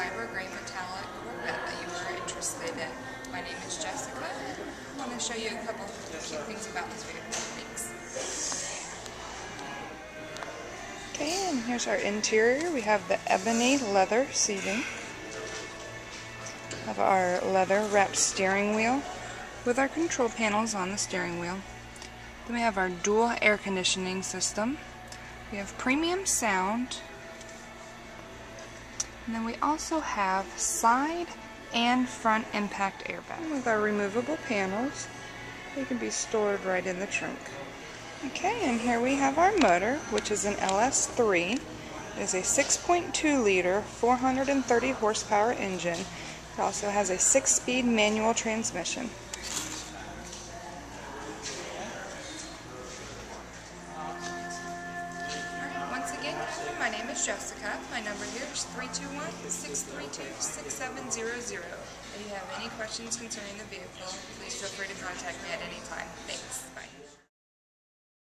Cyber Gray Metallic Corvette that you were interested in. My name is Jessica. I want to show you a couple cute things about this vehicle. Thanks. Okay, and here's our interior. We have the ebony leather seating. Have our leather wrapped steering wheel with our control panels on the steering wheel. Then we have our dual air conditioning system. We have premium sound. And then we also have side and front impact airbags. With our removable panels, they can be stored right in the trunk. Okay, and here we have our motor, which is an LS3. It is a 6.2 liter, 430 horsepower engine. It also has a 6-speed manual transmission. Once again, my name is Jessica. My number here is 321-632-6700. If you have any questions concerning the vehicle, please feel free to contact me at any time.